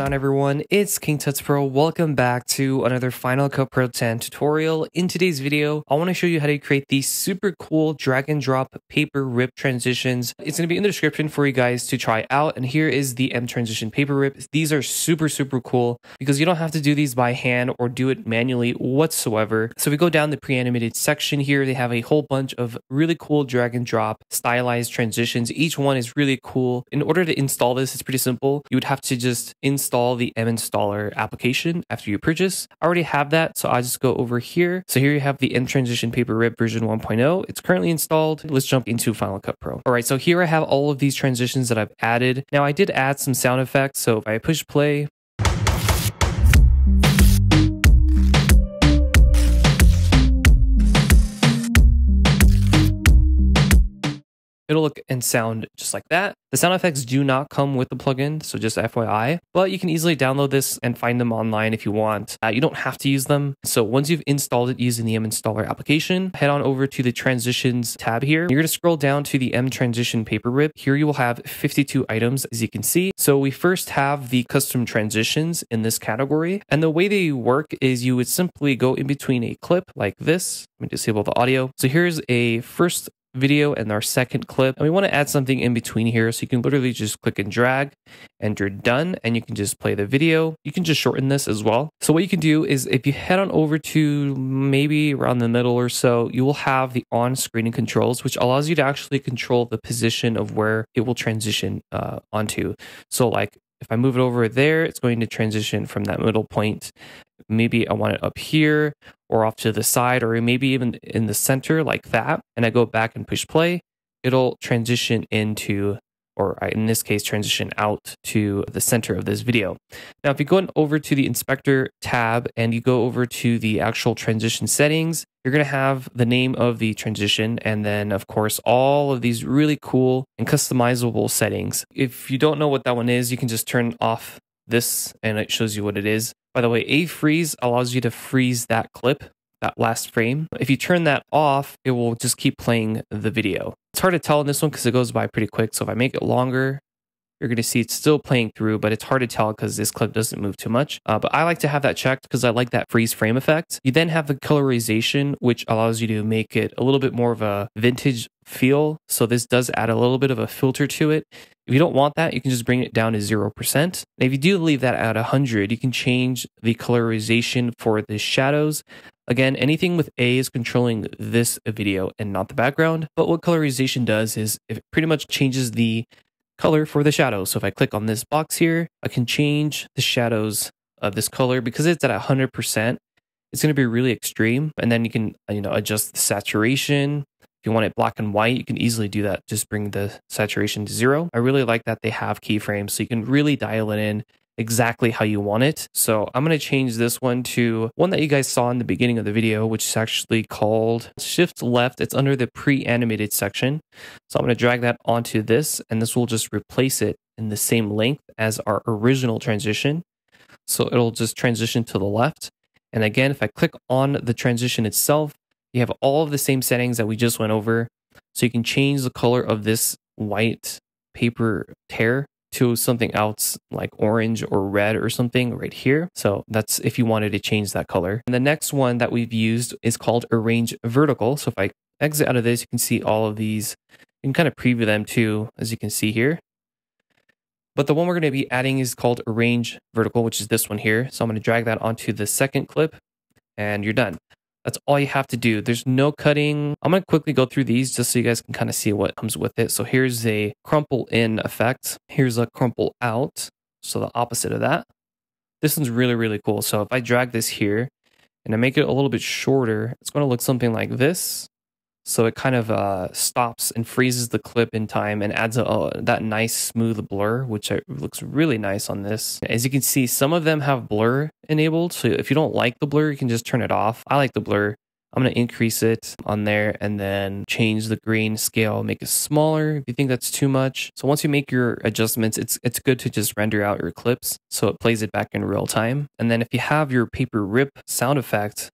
going on everyone? It's King Tuts Pro. Welcome back to another Final Cut Pro 10 tutorial. In today's video, I want to show you how to create these super cool drag and drop paper rip transitions. It's going to be in the description for you guys to try out. And here is the mTransition paper rip. These are super, super cool because you don't have to do these by hand or do it manually whatsoever. So we go down the pre-animated section here. They have a whole bunch of really cool drag and drop stylized transitions. Each one is really cool. In order to install this, it's pretty simple. You would have to just install the mInstaller application after you purchase. I already have that, so I just go over here. So here you have the mTransition Paper Rip version 1.0. It's currently installed. Let's jump into Final Cut Pro. All right, so here I have all of these transitions that I've added. Now I did add some sound effects. So if I push play, It'll look and sound just like that. The sound effects do not come with the plugin, so just FYI, but you can easily download this and find them online if you want. Uh, you don't have to use them. So once you've installed it using the mInstaller application, head on over to the transitions tab here. You're going to scroll down to the mTransition paper rip. Here you will have 52 items as you can see. So we first have the custom transitions in this category. And the way they work is you would simply go in between a clip like this. Let me disable the audio. So here's a first video and our second clip. And we want to add something in between here. So you can literally just click and drag and you're done and you can just play the video. You can just shorten this as well. So what you can do is if you head on over to maybe around the middle or so, you will have the on-screen controls, which allows you to actually control the position of where it will transition uh, onto. So like if I move it over there, it's going to transition from that middle point. Maybe I want it up here or off to the side or maybe even in the center like that. And I go back and push play, it'll transition into or in this case, transition out to the center of this video. Now, if you go over to the inspector tab and you go over to the actual transition settings, you're going to have the name of the transition and then, of course, all of these really cool and customizable settings. If you don't know what that one is, you can just turn off this and it shows you what it is. By the way, a freeze allows you to freeze that clip that last frame. If you turn that off, it will just keep playing the video. It's hard to tell in this one because it goes by pretty quick. So if I make it longer, you're going to see it's still playing through, but it's hard to tell because this clip doesn't move too much. Uh, but I like to have that checked because I like that freeze frame effect. You then have the colorization, which allows you to make it a little bit more of a vintage feel. So this does add a little bit of a filter to it. If you don't want that, you can just bring it down to 0%. And if you do leave that at 100, you can change the colorization for the shadows. Again, anything with A is controlling this video and not the background. But what colorization does is it pretty much changes the color for the shadows. So if I click on this box here, I can change the shadows of this color because it's at 100%. It's going to be really extreme. And then you can, uh, you know, adjust the saturation. If you want it black and white, you can easily do that. Just bring the saturation to zero. I really like that they have keyframes so you can really dial it in exactly how you want it. So I'm going to change this one to one that you guys saw in the beginning of the video, which is actually called shift left. It's under the pre-animated section. So I'm going to drag that onto this and this will just replace it in the same length as our original transition. So it'll just transition to the left. And again, if I click on the transition itself, you have all of the same settings that we just went over. So you can change the color of this white paper tear to something else like orange or red or something right here. So that's if you wanted to change that color. And the next one that we've used is called arrange vertical. So if I exit out of this, you can see all of these. You can kind of preview them too, as you can see here. But the one we're going to be adding is called arrange vertical, which is this one here. So I'm going to drag that onto the second clip and you're done. That's all you have to do. There's no cutting. I'm going to quickly go through these just so you guys can kind of see what comes with it. So here's a crumple in effect. Here's a crumple out. So the opposite of that. This one's really, really cool. So if I drag this here and I make it a little bit shorter, it's going to look something like this. So it kind of uh, stops and freezes the clip in time and adds a, that nice smooth blur, which looks really nice on this. As you can see, some of them have blur enabled. So if you don't like the blur, you can just turn it off. I like the blur. I'm going to increase it on there and then change the grain scale, make it smaller if you think that's too much. So once you make your adjustments, it's it's good to just render out your clips so it plays it back in real time. And then if you have your paper rip sound effect,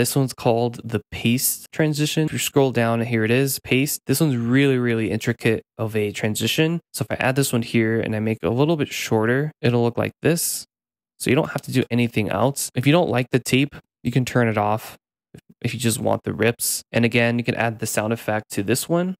This one's called the paste transition. If you scroll down, here it is, paste. This one's really, really intricate of a transition. So if I add this one here and I make it a little bit shorter, it'll look like this. So you don't have to do anything else. If you don't like the tape, you can turn it off if you just want the rips. And again, you can add the sound effect to this one.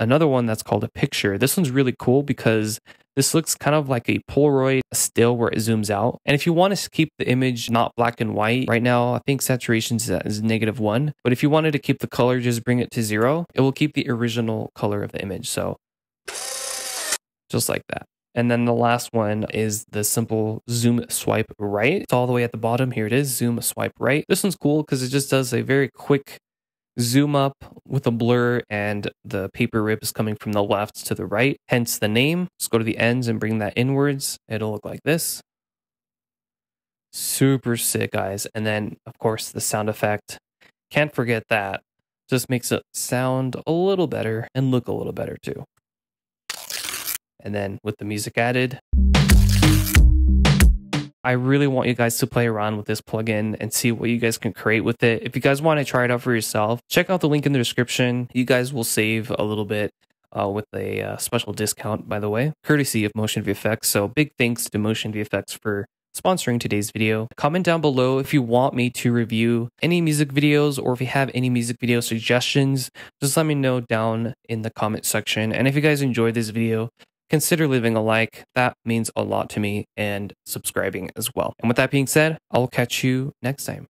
Another one that's called a picture. This one's really cool because this looks kind of like a Polaroid still where it zooms out. And if you want to keep the image not black and white, right now I think saturation is negative one. But if you wanted to keep the color, just bring it to zero. It will keep the original color of the image. So just like that. And then the last one is the simple zoom swipe right. It's all the way at the bottom. Here it is, zoom swipe right. This one's cool because it just does a very quick zoom up with a blur and the paper rip is coming from the left to the right, hence the name. Just go to the ends and bring that inwards. It'll look like this. Super sick, guys. And then, of course, the sound effect. Can't forget that. Just makes it sound a little better and look a little better too. And then with the music added, I really want you guys to play around with this plugin and see what you guys can create with it. If you guys want to try it out for yourself, check out the link in the description. You guys will save a little bit uh, with a uh, special discount, by the way, courtesy of MotionVFX. So big thanks to MotionVFX for sponsoring today's video. Comment down below if you want me to review any music videos or if you have any music video suggestions, just let me know down in the comment section. And if you guys enjoyed this video, consider leaving a like. That means a lot to me and subscribing as well. And with that being said, I'll catch you next time.